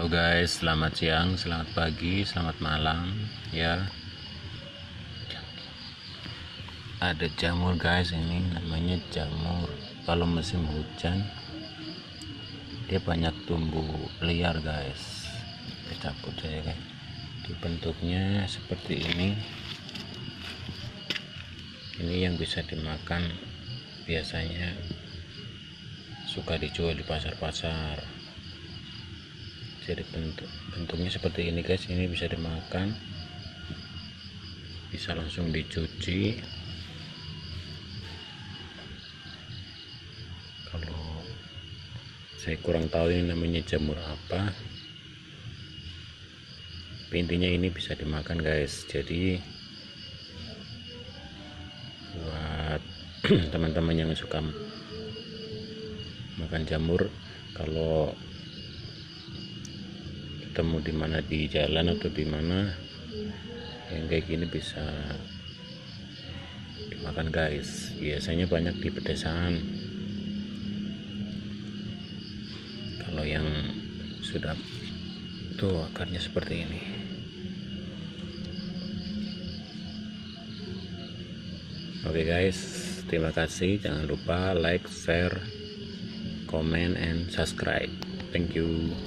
Halo guys, selamat siang, selamat pagi, selamat malam ya. Ada jamur guys, ini namanya jamur. Kalau musim hujan dia banyak tumbuh liar guys. Kita cabut saja guys. Di bentuknya seperti ini. Ini yang bisa dimakan biasanya suka dijual di pasar-pasar jadi bentuk bentuknya seperti ini guys. Ini bisa dimakan. Bisa langsung dicuci. Kalau saya kurang tahu ini namanya jamur apa. Intinya ini bisa dimakan guys. Jadi buat teman-teman yang suka makan jamur kalau ketemu di mana di jalan atau di mana yang kayak gini bisa dimakan guys. Biasanya banyak di pedesaan. Kalau yang sudah tuh akarnya seperti ini. Oke okay guys. Terima kasih. Jangan lupa like share comment and subscribe. Thank you